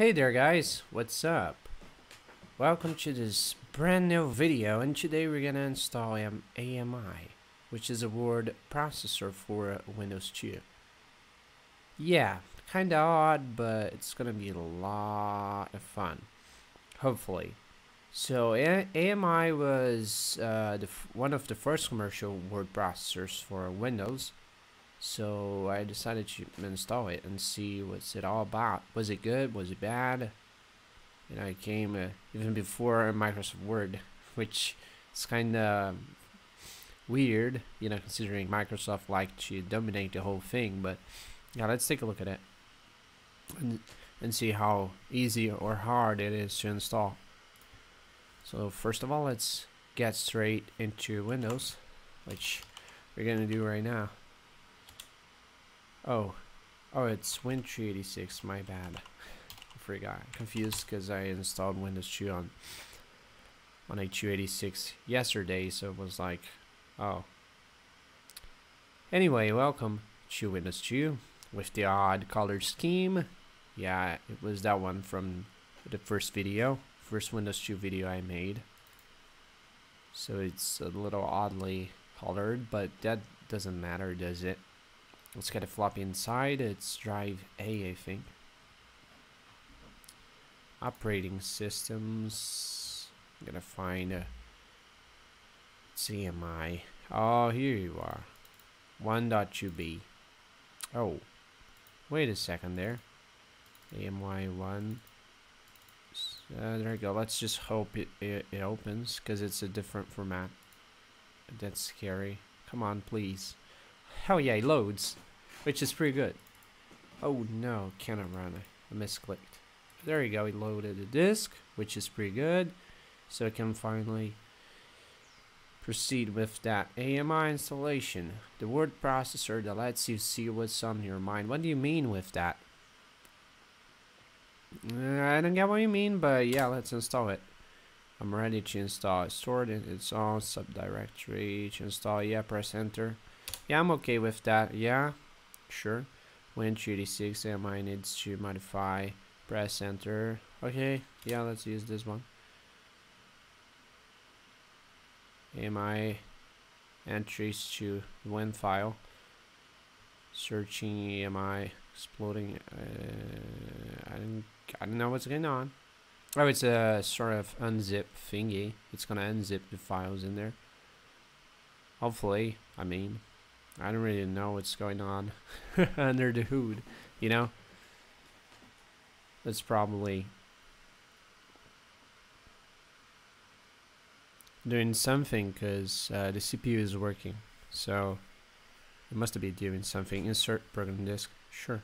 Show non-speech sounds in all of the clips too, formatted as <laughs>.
Hey there guys, what's up? Welcome to this brand new video and today we're gonna install um, AMI which is a word processor for Windows 2. Yeah, kinda odd but it's gonna be a lot of fun, hopefully. So a AMI was uh, one of the first commercial word processors for Windows so I decided to install it and see what's it all about. Was it good? Was it bad? Know, it came uh, even before Microsoft Word, <laughs> which is kind of weird, you know, considering Microsoft liked to dominate the whole thing. But yeah, let's take a look at it and, and see how easy or hard it is to install. So first of all, let's get straight into Windows, which we're going to do right now. Oh, oh, it's Win386. My bad. I forgot. Confused because I installed Windows 2 on on a 286 yesterday, so it was like, oh. Anyway, welcome to Windows 2 with the odd color scheme. Yeah, it was that one from the first video, first Windows 2 video I made. So it's a little oddly colored, but that doesn't matter, does it? Let's get a floppy inside. It's drive A, I think. Operating systems. I'm gonna find a CMI. Oh, here you are. 1.2b. Oh, wait a second there. AMI1. Uh, there we go. Let's just hope it, it, it opens because it's a different format. That's scary. Come on, please. Hell yeah, loads, which is pretty good. Oh no, cannot run. I misclicked. There you go, he loaded the disk, which is pretty good. So I can finally proceed with that AMI installation. The word processor that lets you see what's on your mind. What do you mean with that? Uh, I don't get what you mean, but yeah, let's install it. I'm ready to install it. Stored in its own subdirectory. To install, yeah, press enter. Yeah, I'm okay with that. Yeah, sure. Win386 AMI needs to modify. Press enter. Okay, yeah, let's use this one. AMI entries to Win file. Searching AMI exploding. Uh, I don't. I don't know what's going on. Oh, it's a sort of unzip thingy. It's gonna unzip the files in there. Hopefully, I mean. I don't really know what's going on <laughs> under the hood, you know? That's probably doing something because uh, the CPU is working. So it must be doing something. Insert program disk. Sure.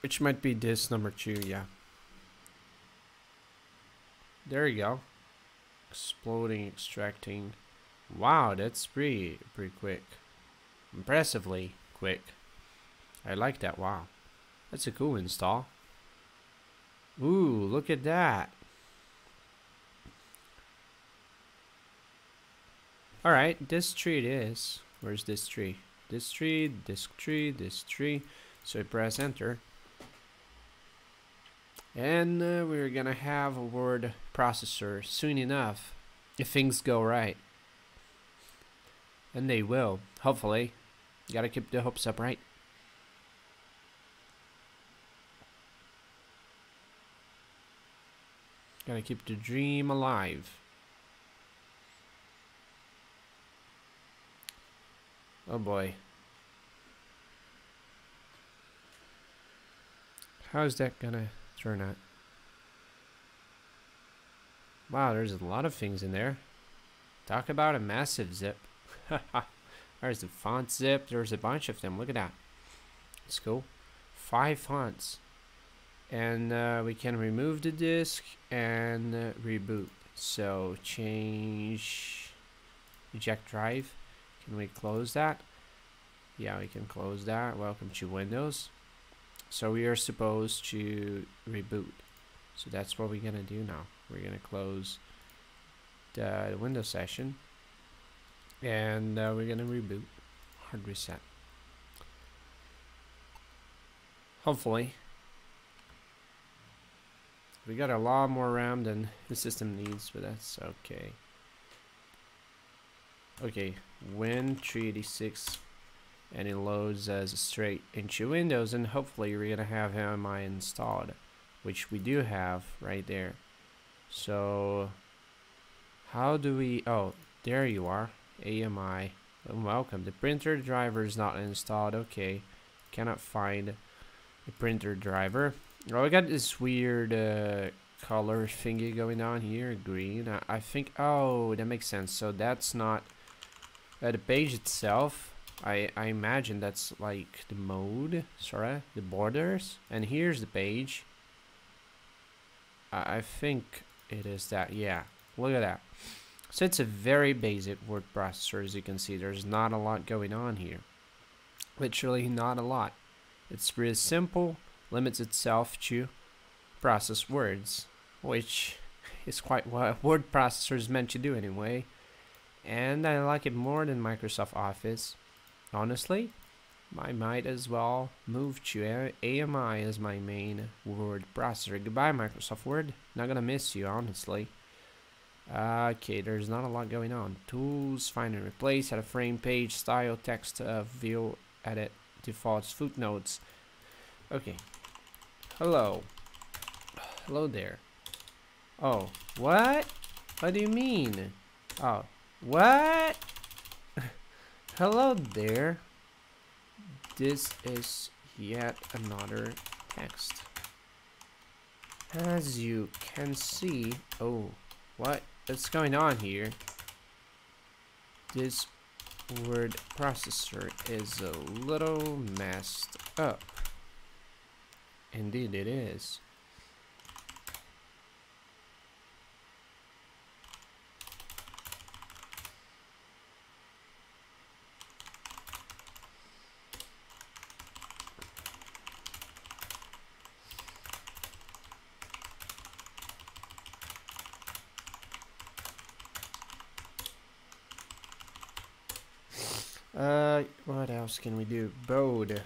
Which might be disk number two, yeah. There you go. Exploding, extracting. Wow, that's pretty pretty quick. Impressively quick. I like that. Wow. That's a cool install. Ooh, look at that. Alright, this tree it is. Where's this tree? This tree, this tree, this tree. So I press enter. And uh, we're gonna have a word processor soon enough if things go right. And they will, hopefully. You gotta keep the hopes up, right? Gotta keep the dream alive. Oh boy. How's that gonna turn out? Wow, there's a lot of things in there. Talk about a massive zip. <laughs> There's the font zip. There's a bunch of them. Look at that. It's cool. Five fonts. And uh, we can remove the disk and uh, reboot. So change eject drive. Can we close that? Yeah, we can close that. Welcome to Windows. So we are supposed to reboot. So that's what we're going to do now. We're going to close the Windows session and uh, we're gonna reboot. Hard reset. Hopefully. We got a lot more RAM than the system needs, but that's okay. Okay, Win 386 and it loads as straight into Windows and hopefully we're gonna have AMI installed which we do have right there. So how do we oh there you are AMI welcome. The printer driver is not installed. Okay. Cannot find the printer driver. Oh I got this weird uh, color thingy going on here. Green. I, I think oh that makes sense. So that's not uh, the page itself. I, I imagine that's like the mode, sorry, the borders. And here's the page. I, I think it is that, yeah, look at that. So it's a very basic word processor, as you can see. There's not a lot going on here. Literally not a lot. It's really simple, limits itself to process words, which is quite what a word processor is meant to do anyway. And I like it more than Microsoft Office. Honestly, I might as well move to AMI as my main word processor. Goodbye, Microsoft Word. Not gonna miss you, honestly. Okay, there's not a lot going on. Tools, find and replace, add a frame page, style, text, uh, view, edit, defaults, footnotes. Okay. Hello. Hello there. Oh, what? What do you mean? Oh, what? <laughs> Hello there. This is yet another text. As you can see, oh, what is going on here? This word processor is a little messed up. Indeed it is. Uh, what else can we do? Bode.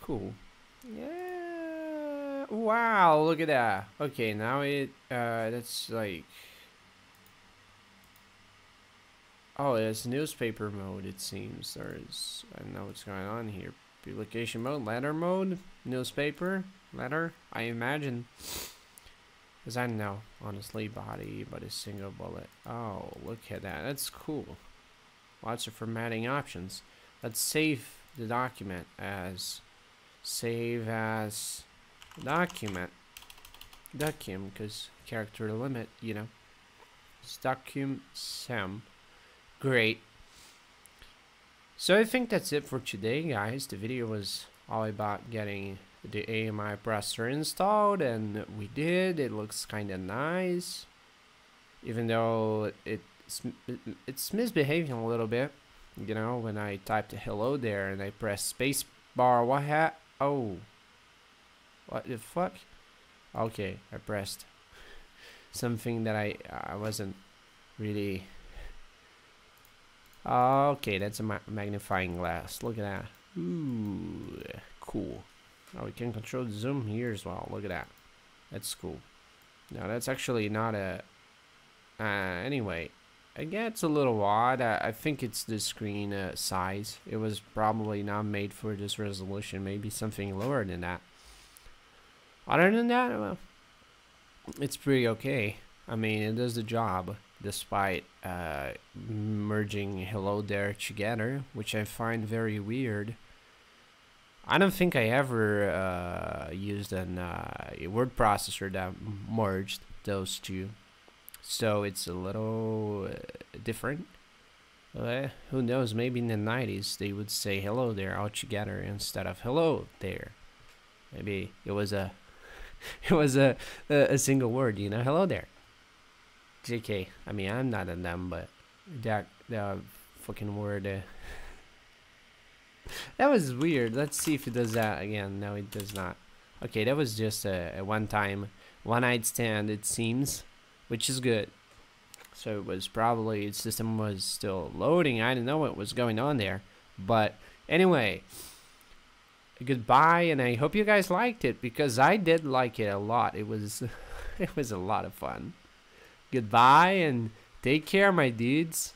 Cool. Yeah. Wow, look at that. Okay, now it, uh, that's like... Oh, it's newspaper mode, it seems. There's, I don't know what's going on here. Publication mode, letter mode, newspaper, letter, I imagine. Because I know, honestly, body, but a single bullet. Oh, look at that. That's cool. Lots of formatting options. Let's save the document as save as document document because character limit you know document sem great so I think that's it for today guys the video was all about getting the AMI processor installed and we did. It looks kind of nice even though it's it's misbehaving a little bit. You know when I typed hello there and I press space bar what hat oh what the fuck? Okay I pressed <laughs> something that I I wasn't really okay that's a ma magnifying glass. Look at that. Ooh cool Oh, we can control zoom here as well. Look at that. That's cool. Now, that's actually not a... Uh, anyway, it gets a little odd. I, I think it's the screen uh, size. It was probably not made for this resolution. Maybe something lower than that. Other than that, well, it's pretty okay. I mean, it does the job despite uh, merging Hello There together, which I find very weird. I don't think I ever uh, used an, uh, a word processor that merged those two. So it's a little uh, different. Uh, who knows, maybe in the 90s they would say hello there all together instead of hello there. Maybe it was a <laughs> it was a, a, a single word, you know, hello there. JK, I mean, I'm not a them, but that, that fucking word uh, <laughs> that was weird. Let's see if it does that again. No, it does not. Okay, that was just a, a one-time, one-night stand, it seems, which is good. So it was probably, its system was still loading. I didn't know what was going on there. But Anyway, goodbye, and I hope you guys liked it because I did like it a lot. It was, <laughs> it was a lot of fun. Goodbye and take care, my dudes.